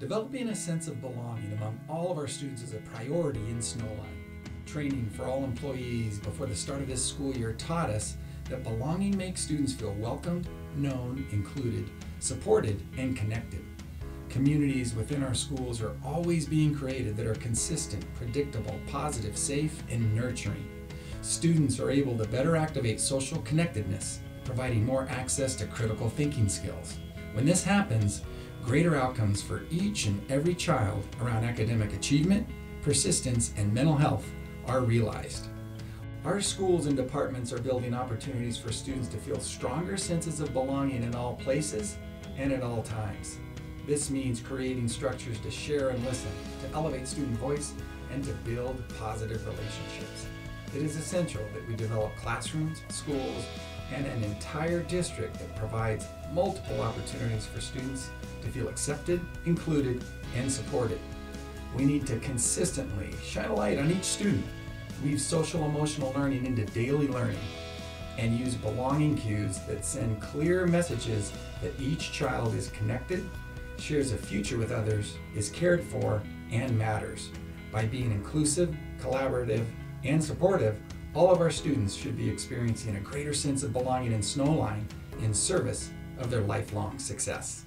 Developing a sense of belonging among all of our students is a priority in Snowline. Training for all employees before the start of this school year taught us that belonging makes students feel welcomed, known, included, supported, and connected. Communities within our schools are always being created that are consistent, predictable, positive, safe, and nurturing. Students are able to better activate social connectedness, providing more access to critical thinking skills. When this happens, greater outcomes for each and every child around academic achievement, persistence, and mental health are realized. Our schools and departments are building opportunities for students to feel stronger senses of belonging in all places and at all times. This means creating structures to share and listen, to elevate student voice, and to build positive relationships. It is essential that we develop classrooms, schools, and an entire district that provides multiple opportunities for students to feel accepted, included, and supported. We need to consistently shine a light on each student, weave social emotional learning into daily learning, and use belonging cues that send clear messages that each child is connected, shares a future with others, is cared for, and matters. By being inclusive, collaborative, and supportive, all of our students should be experiencing a greater sense of belonging in Snowline in service of their lifelong success.